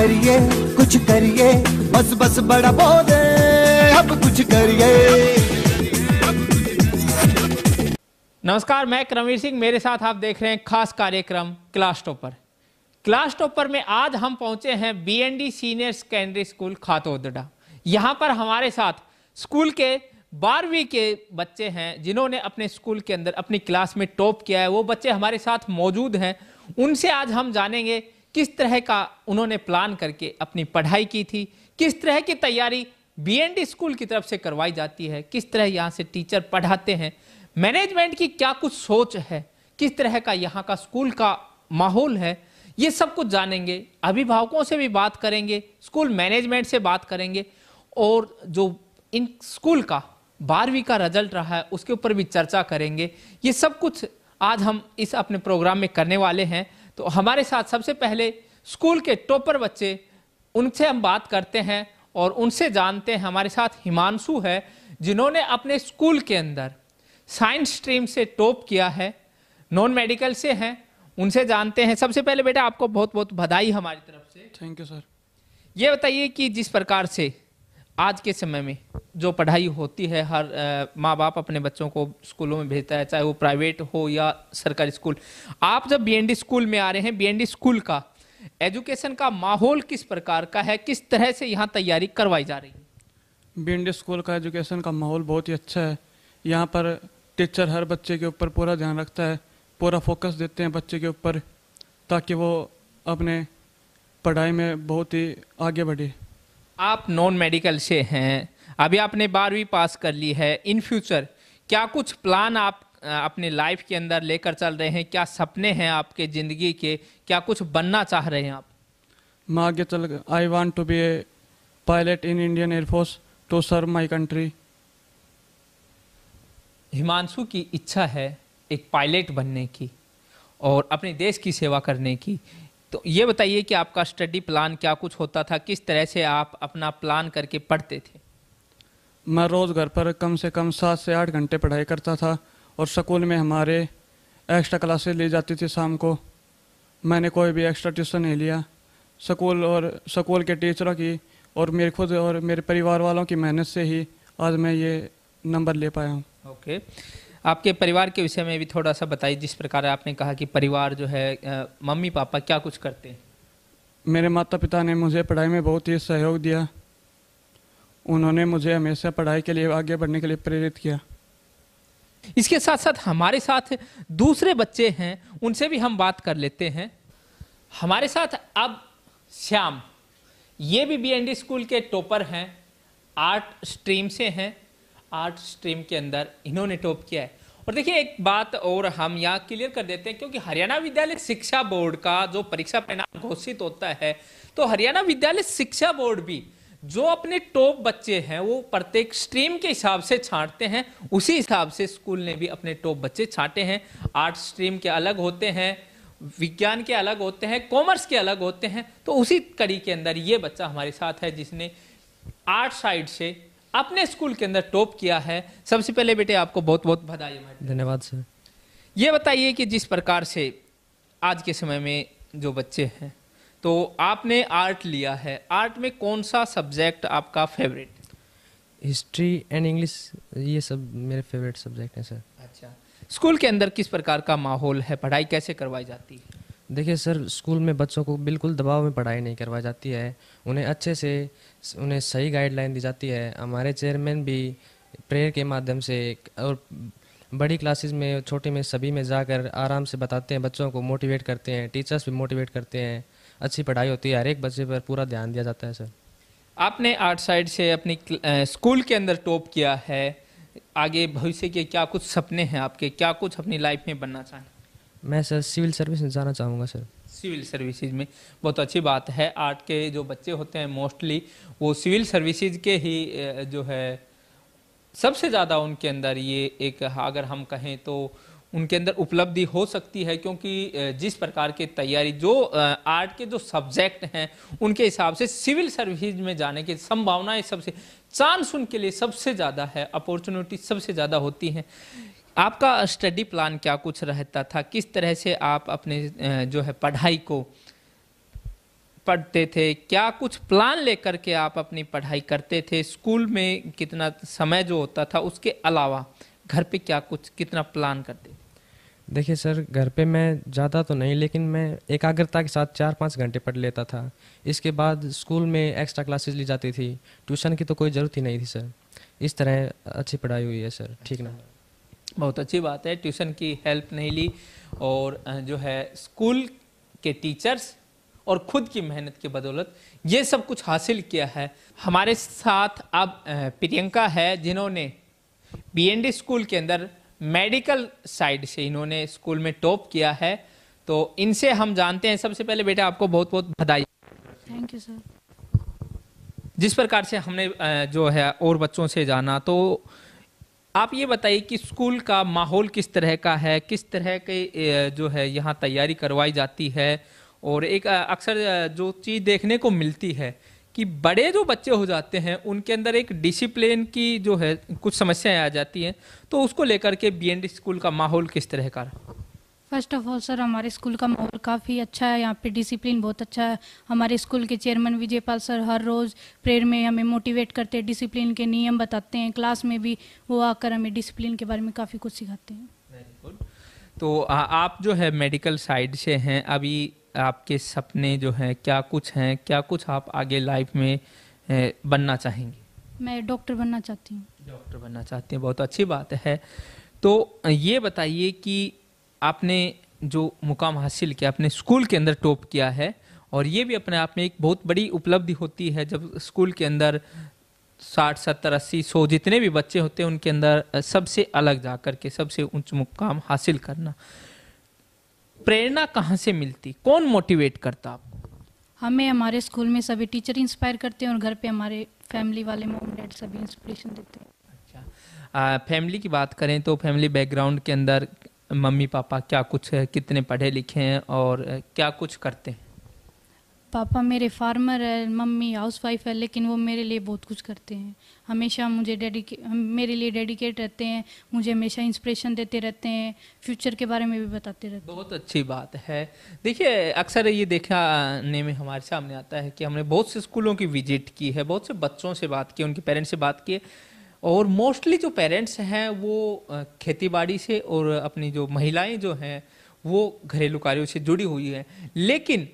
करिए, कुछ करिए, बस बस बड़ा बोले अब कुछ करिए। नमस्कार, मैं क्रमवीर सिंह, मेरे साथ आप देख रहे हैं खास कार्यक्रम क्लास टॉपर। क्लास टॉपर में आज हम पहुँचे हैं BND senior secondary school Khatodara. यहाँ पर हमारे साथ स्कूल के बारहवीं के बच्चे हैं, जिन्होंने अपने स्कूल के अंदर अपनी क्लास में टॉप किया है। वो बच्चे हमारे साथ मौजूद हैं। उनसे आज हम जानेंगे किस तरह का उन्होंने प्लान करके अपनी पढ़ाई की थी? किस तरह की तैयारी बीएनडी स्कूल की तरफ़ से करवाई जाती है? किस तरह यहाँ से टीचर पढ़ाते हैं? मैनेजमेंट की क्या कुछ सोच है? किस तरह का यहाँ का स्कूल का माहौल है? ये सब कुछ जानेंगे। अभिभावकों से भी बात करेंगे स्कूल मैनेजमेंट से बात करेंगे और जो इन स्कूल का बारहवीं का रिज़ल्ट रहा है, उसके ऊपर भी चर्चा करेंगे। ये सब कुछ आज हम इस अपने प्रोग्राम में करने वाले हैं। तो हमारे साथ सबसे पहले स्कूल के टॉपर बच्चे उनसे हम बात करते हैं और उनसे जानते हैं हमारे साथ हिमांशु है जिन्होंने अपने स्कूल के अंदर साइंस स्ट्रीम से टॉप किया है नॉन मेडिकल से हैं उनसे जानते हैं। सबसे पहले बेटा आपको बहुत बहुत बधाई हमारी तरफ़ से। थैंक यू सर ये बताइए कि जिस प्रकार से आज के समय में जो पढ़ाई होती है, हर माँ बाप अपने बच्चों को स्कूलों में भेजता है, चाहे वो प्राइवेट हो या सरकारी स्कूल। आप जब बीएनडी स्कूल में आ रहे हैं बीएनडी स्कूल का एजुकेशन का माहौल किस प्रकार का है, किस तरह से यहाँ तैयारी करवाई जा रही है? बीएनडी स्कूल का एजुकेशन का माहौल बहुत ही अच्छा है। यहाँ पर टीचर हर बच्चे के ऊपर पूरा ध्यान रखता है, पूरा फोकस देते हैं बच्चे के ऊपर, ताकि वो अपने पढ़ाई में बहुत ही आगे बढ़े। आप नॉन मेडिकल से हैं अभी आपने बारहवीं पास कर ली है इन फ्यूचर क्या कुछ प्लान आप अपने लाइफ के अंदर लेकर चल रहे हैं? क्या सपने हैं आपके ज़िंदगी के? क्या कुछ बनना चाह रहे हैं आप? मैं आगे चल I want to be a pilot in Indian Air Force to serve my country Himanshu की इच्छा है एक पायलट बनने की और अपने देश की सेवा करने की। तो ये बताइए कि आपका स्टडी प्लान क्या कुछ होता था? किस तरह से आप अपना प्लान करके पढ़ते थे? मैं रोज़ घर पर कम से कम सात से आठ घंटे पढ़ाई करता था और स्कूल में हमारे एक्स्ट्रा क्लासेस ली जाती थी शाम को। मैंने कोई भी एक्स्ट्रा ट्यूशन नहीं लिया। स्कूल और स्कूल के टीचरों की और मेरे खुद और मेरे परिवार वालों की मेहनत से ही आज मैं ये नंबर ले पाया हूँ। Okay okay. आपके परिवार के विषय में भी थोड़ा सा बताइए जिस प्रकार आपने कहा कि परिवार जो है मम्मी पापा क्या कुछ करते हैं? मेरे माता पिता ने मुझे पढ़ाई में बहुत ही सहयोग दिया। उन्होंने मुझे हमेशा पढ़ाई के लिए आगे बढ़ने के लिए प्रेरित किया। इसके साथ साथ हमारे साथ दूसरे बच्चे हैं उनसे भी हम बात कर लेते हैं। हमारे साथ अब श्याम। ये भी बीएनडी स्कूल के टॉपर हैं आर्ट स्ट्रीम से हैं। आर्ट स्ट्रीम के अंदर इन्होंने टॉप किया है। और देखिए, एक बात और हम यहाँ क्लियर कर देते हैं, क्योंकि हरियाणा विद्यालय शिक्षा बोर्ड का जो परीक्षा परिणाम घोषित होता है तो हरियाणा विद्यालय शिक्षा बोर्ड भी जो अपने टॉप बच्चे हैं, वो प्रत्येक स्ट्रीम के हिसाब से छांटते हैं, उसी हिसाब से स्कूल ने भी अपने टॉप बच्चे छांटे हैं। आर्ट स्ट्रीम के अलग होते हैं, विज्ञान के अलग होते हैं कॉमर्स के अलग होते हैं तो उसी कड़ी के अंदर ये बच्चा हमारे साथ है, जिसने आर्ट साइड से अपने स्कूल के अंदर टॉप किया है। सबसे पहले बेटे आपको बहुत बहुत बधाई धन्यवाद सर। ये बताइए कि जिस प्रकार से आज के समय में जो बच्चे हैं तो आपने आर्ट लिया है। आर्ट में कौन सा सब्जेक्ट आपका फेवरेट हिस्ट्री एंड इंग्लिश ये सब मेरे फेवरेट सब्जेक्ट हैं सर। अच्छा। स्कूल के अंदर किस प्रकार का माहौल है? पढ़ाई कैसे करवाई जाती है? देखिए सर, स्कूल में बच्चों को बिल्कुल दबाव में पढ़ाई नहीं करवाई जाती है। उन्हें अच्छे से उन्हें सही गाइडलाइन दी जाती है। हमारे चेयरमैन भी प्रेयर के माध्यम से और बड़ी क्लासेस में, छोटे में, सभी में जाकर आराम से बताते हैं, बच्चों को मोटिवेट करते हैं टीचर्स भी मोटिवेट करते हैं। अच्छी पढ़ाई होती है, हर एक बच्चे पर पूरा ध्यान दिया जाता है, सर। आपने आर्ट साइड से अपनी स्कूल के अंदर टॉप किया है। आगे भविष्य के क्या कुछ सपने हैं आपके? क्या कुछ अपनी लाइफ में बनना चाहें? मैं सर सिविल सर्विस में जाना चाहूँगा, सर। सिविल सर्विसेज़ में। बहुत अच्छी बात है। आर्ट के जो बच्चे होते हैं, मोस्टली वो सिविल सर्विसेज़ के ही जो है, सबसे ज़्यादा उनके अंदर ये एक, अगर हम कहें तो उनके अंदर उपलब्धि हो सकती है क्योंकि जिस प्रकार की तैयारी, जो आर्ट के जो सब्जेक्ट हैं, उनके हिसाब से सिविल सर्विस में जाने की संभावनाएँ सबसे, चांस उनके लिए सबसे ज़्यादा है अपॉर्चुनिटी सबसे ज़्यादा होती हैं। आपका स्टडी प्लान क्या कुछ रहता था? किस तरह से आप अपने जो है, पढ़ाई को पढ़ते थे? क्या कुछ प्लान लेकर के आप अपनी पढ़ाई करते थे? स्कूल में कितना समय जो होता था, उसके अलावा घर पे क्या कुछ, कितना प्लान करते देखिए सर, घर पे मैं ज़्यादा तो नहीं, लेकिन मैं एकाग्रता के साथ चार पाँच घंटे पढ़ लेता था। इसके बाद स्कूल में एक्स्ट्रा क्लासेस ली जाती थी। ट्यूशन की तो कोई ज़रूरत ही नहीं थी सर इस तरह अच्छी पढ़ाई हुई है सर ठीक ना? बहुत अच्छी बात है। ट्यूशन की हेल्प नहीं ली और जो है स्कूल के टीचर्स और खुद की मेहनत की बदौलत ये सब कुछ हासिल किया है। हमारे साथ अब प्रियंका है जिन्होंने बीएनडी स्कूल के अंदर मेडिकल साइड से इन्होंने स्कूल में टॉप किया है। तो इनसे हम जानते हैं। सबसे पहले बेटा आपको बहुत बहुत बधाई। थैंक यू सर जिस प्रकार से हमने जो है और बच्चों से जाना तो आप ये बताइए कि स्कूल का माहौल किस तरह का है, किस तरह के जो है, यहाँ तैयारी करवाई जाती है और एक अक्सर जो चीज़ देखने को मिलती है कि बड़े जो बच्चे हो जाते हैं, उनके अंदर एक डिसिप्लिन की जो है, कुछ समस्याएँ आ जाती हैं तो उसको लेकर के बीएनडी स्कूल का माहौल किस तरह का रहा? फ़र्स्ट ऑफ़ ऑल सर हमारे स्कूल का माहौल काफ़ी अच्छा है। यहाँ पे डिसिप्लिन बहुत अच्छा है। हमारे स्कूल के चेयरमैन विजयपाल सर हर रोज़ प्रेयर में हमें मोटिवेट करते हैं डिसिप्लिन के नियम बताते हैं। क्लास में भी वो आकर हमें डिसिप्लिन के बारे में काफ़ी कुछ सिखाते हैं। वेरी गुड तो आ, आप जो है मेडिकल साइड से हैं अभी आपके सपने जो हैं क्या कुछ हैं क्या कुछ आप आगे लाइफ में ए, बनना चाहेंगे? मैं डॉक्टर बनना चाहती हूँ। डॉक्टर बनना चाहती हैं बहुत अच्छी बात है। तो ये बताइए कि आपने जो मुकाम हासिल किया अपने स्कूल के अंदर टॉप किया है और ये भी अपने आप में एक बहुत बड़ी उपलब्धि होती है जब स्कूल के अंदर साठ सत्तर अस्सी सौ जितने भी बच्चे होते हैं उनके अंदर सबसे अलग जा कर के सबसे उच्च मुकाम हासिल करना। प्रेरणा कहाँ से मिलती? कौन मोटिवेट करता आपको? हमें हमारे स्कूल में सभी टीचर इंस्पायर करते हैं और घर पे हमारे फैमिली वाले मॉम डैड सभी इंस्पिरेशन देते हैं। अच्छा। फैमिली की बात करें तो फैमिली बैकग्राउंड के अंदर मम्मी पापा क्या कुछ है कितने पढ़े लिखे हैं और क्या कुछ करते हैं? पापा मेरे फार्मर है मम्मी हाउस वाइफ है लेकिन वो मेरे लिए बहुत कुछ करते हैं। हमेशा मुझे डेडिके मेरे लिए डेडिकेट रहते हैं मुझे हमेशा इंस्पिरेशन देते रहते हैं फ्यूचर के बारे में भी बताते रहते हैं। बहुत अच्छी बात है। देखिए अक्सर ये देखने में हमारे सामने आता है कि हमने बहुत से स्कूलों की विज़िट की है बहुत से बच्चों से बात की उनके पेरेंट्स से बात की और मोस्टली जो पेरेंट्स हैं वो खेतीबाड़ी से और अपनी जो महिलाएँ जो हैं, वो घरेलू कार्यों से जुड़ी हुई हैं। लेकिन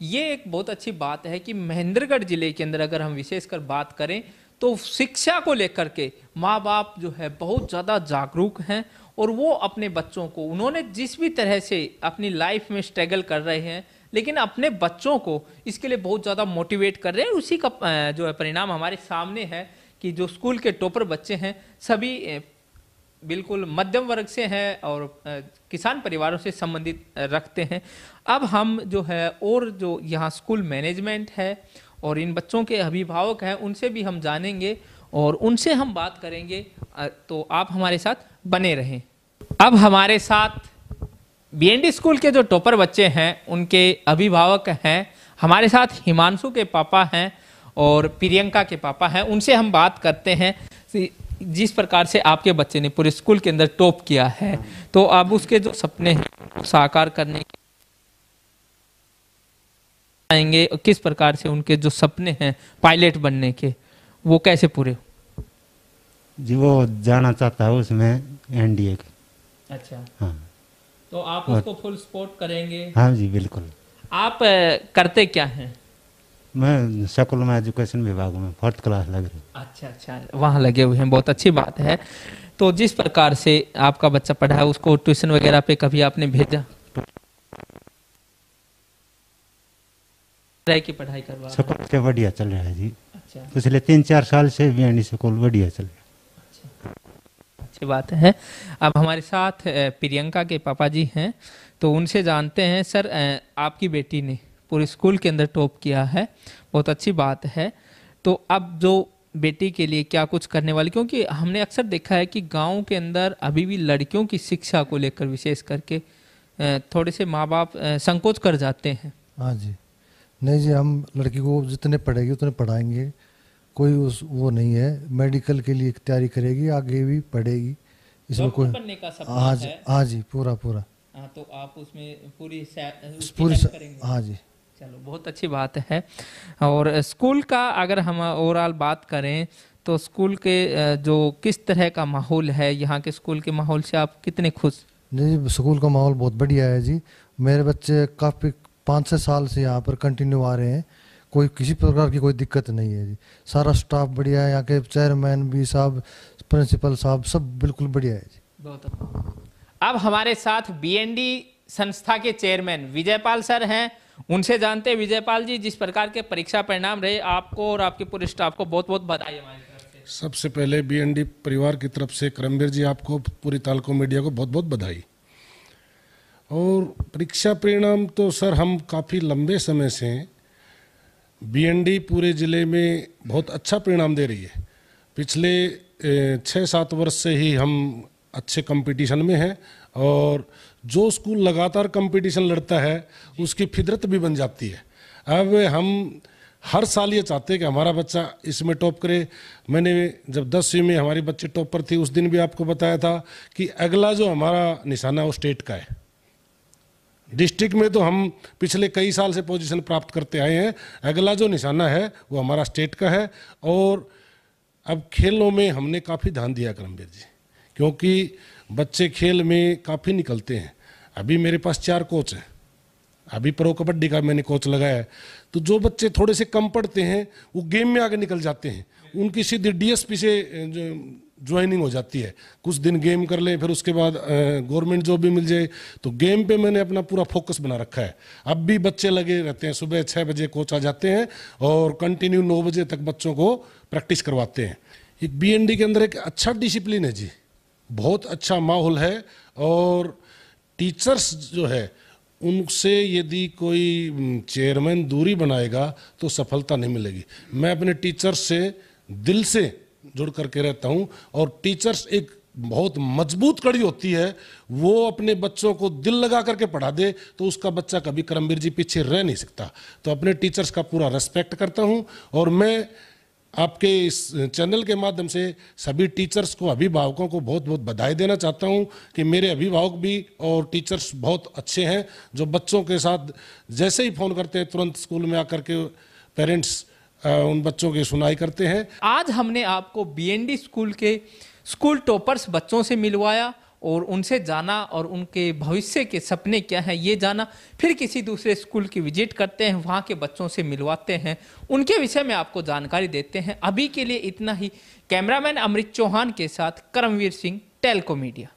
ये एक बहुत अच्छी बात है कि महेंद्रगढ़ ज़िले के अंदर अगर हम विशेषकर बात करें तो शिक्षा को लेकर के माँ बाप जो है बहुत ज़्यादा जागरूक हैं और वो अपने बच्चों को, उन्होंने जिस भी तरह से अपनी लाइफ में स्ट्रगल कर रहे हैं, लेकिन अपने बच्चों को इसके लिए बहुत ज़्यादा मोटिवेट कर रहे हैं। उसी का जो है परिणाम हमारे सामने है। कि जो स्कूल के टॉपर बच्चे हैं, सभी बिल्कुल मध्यम वर्ग से हैं और किसान परिवारों से संबंधित रखते हैं। अब हम जो है, और जो यहाँ स्कूल मैनेजमेंट है और इन बच्चों के अभिभावक हैं, उनसे भी हम जानेंगे और उनसे हम बात करेंगे। तो आप हमारे साथ बने रहें। अब हमारे साथ बीएनडी स्कूल के जो टॉपर बच्चे हैं, उनके अभिभावक हैं, हमारे साथ हिमांशु के पापा हैं और प्रियंका के पापा हैं उनसे हम बात करते हैं जिस प्रकार से आपके बच्चे ने पूरे स्कूल के अंदर टॉप किया है। तो अब उसके जो सपने साकार करने आएँगे और किस प्रकार से उनके जो सपने हैं पायलट बनने के वो कैसे पूरे जी वो जाना चाहता है उसमें एनडीए अच्छा। हाँ। तो आप उसको फुल सपोर्ट करेंगे? हाँ जी बिल्कुल। आप करते क्या हैं? मैं स्कूल में एजुकेशन विभाग में फोर्थ क्लास लग रही। अच्छा अच्छा वहाँ लगे हुए हैं बहुत अच्छी बात है। तो जिस प्रकार से आपका बच्चा पढ़ा है उसको ट्यूशन वगैरह पे कभी आपने भेजा? की पढ़ाई करवा। स्कूल के बढ़िया चल रहा है जी। अच्छा। पिछले तीन चार साल से बी स्कूल बढ़िया चल रहा है। अच्छी। बात है। अब हमारे साथ प्रियंका के पापा जी हैं तो उनसे जानते हैं सर आपकी बेटी ने पूरे स्कूल के अंदर टॉप किया है। बहुत अच्छी बात है। तो अब जो बेटी के लिए क्या कुछ करने वाली क्योंकि हमने अक्सर देखा है कि गाँव के अंदर अभी भी लड़कियों की शिक्षा को लेकर विशेष करके थोड़े से माँ बाप संकोच कर जाते हैं। हाँ जी। नहीं जी हम लड़की को जितने पढ़ेगी उतने पढ़ाएँगे। कोई उस वो नहीं है। मेडिकल के लिए तैयारी करेगी आगे भी पढ़ेगी। इसमें कोई बनने का सपना हाँ जी है। हाँ जी पूरा पूरा। हाँ, तो आप उसमें पूरी पूरी हाँ जी। चलो बहुत अच्छी बात है। और स्कूल का अगर हम ओवरऑल बात करें तो स्कूल के जो किस तरह का माहौल है यहाँ के स्कूल के माहौल से आप कितने खुश? जी स्कूल का माहौल बहुत बढ़िया है जी। मेरे बच्चे काफ़ी पाँच छः साल से यहाँ पर कंटिन्यू आ रहे हैं। कोई किसी प्रकार की कोई दिक्कत नहीं है जी। सारा स्टाफ बढ़िया है यहाँ के चेयरमैन भी साहब प्रिंसिपल साहब सब बिल्कुल बढ़िया है जी। बहुत अच्छा। अब हमारे साथ बीएनडी संस्था के चेयरमैन विजयपाल सर हैं। उनसे जानते हैं। विजयपाल जी, जिस प्रकार के परीक्षा परिणाम रहे, आपको और आपके पूरे स्टाफ को बहुत बहुत बधाई हमारी तरफ़ से। सबसे पहले बीएनडी परिवार की तरफ़ से करमवीर जी, आपको पूरी तालको मीडिया को बहुत बहुत बधाई। और परीक्षा परिणाम तो सर, हम काफ़ी लंबे समय से बीएनडी पूरे ज़िले में बहुत अच्छा परिणाम दे रही है। पिछले छः सात वर्ष से ही हम अच्छे कंपटीशन में हैं और जो स्कूल लगातार कंपटीशन लड़ता है, उसकी फितरत भी बन जाती है। अब हम हर साल ये चाहते हैं कि हमारा बच्चा इसमें टॉप करे। मैंने जब दसवीं में हमारी बच्ची टॉप पर थी, उस दिन भी आपको बताया था कि अगला जो हमारा निशाना वो स्टेट का है। डिस्ट्रिक्ट में तो हम पिछले कई साल से पोजीशन प्राप्त करते आए हैं। अगला जो निशाना है, वो हमारा स्टेट का है और अब खेलों में हमने काफ़ी ध्यान दिया करमवीर जी। क्योंकि बच्चे खेल में काफ़ी निकलते हैं। अभी मेरे पास चार कोच हैं। अभी प्रो कबड्डी का मैंने कोच लगाया है। तो जो बच्चे थोड़े से कम पढ़ते हैं, वो गेम में आगे निकल जाते हैं। उनकी सीधी डीएसपी से ज्वाइनिंग हो जाती है। कुछ दिन गेम कर ले, फिर उसके बाद गवर्नमेंट जॉब भी मिल जाए। तो गेम पे मैंने अपना पूरा फोकस बना रखा है। अब भी बच्चे लगे रहते हैं। सुबह छः बजे कोच आ जाते हैं और कंटिन्यू नौ बजे तक बच्चों को प्रैक्टिस करवाते हैं। एक बीएनडी के अंदर एक अच्छा डिसिप्लिन है जी। बहुत अच्छा माहौल है और टीचर्स जो है, उनसे यदि कोई चेयरमैन दूरी बनाएगा तो सफलता नहीं मिलेगी। मैं अपने टीचर्स से दिल से जुड़ करके रहता हूँ और टीचर्स एक बहुत मज़बूत कड़ी होती है, वो अपने बच्चों को दिल लगा करके पढ़ा दे तो उसका बच्चा कभी करमवीर जी पीछे रह नहीं सकता। तो अपने टीचर्स का पूरा रेस्पेक्ट करता हूँ और मैं आपके इस चैनल के माध्यम से सभी टीचर्स को, अभिभावकों को बहुत बहुत बधाई देना चाहता हूँ कि मेरे अभिभावक भी और टीचर्स बहुत अच्छे हैं, जो बच्चों के साथ जैसे ही फ़ोन करते हैं, तुरंत स्कूल में आकर के पेरेंट्स उन बच्चों की सुनाई करते हैं। आज हमने आपको बीएनडी स्कूल के स्कूल टॉपर्स बच्चों से मिलवाया और उनसे जाना और उनके भविष्य के सपने क्या हैं, ये जाना। फिर किसी दूसरे स्कूल की विज़िट करते हैं, वहाँ के बच्चों से मिलवाते हैं। उनके विषय में आपको जानकारी देते हैं। अभी के लिए इतना ही। कैमरामैन अमृत चौहान के साथ करमवीर सिंह, टेलको मीडिया।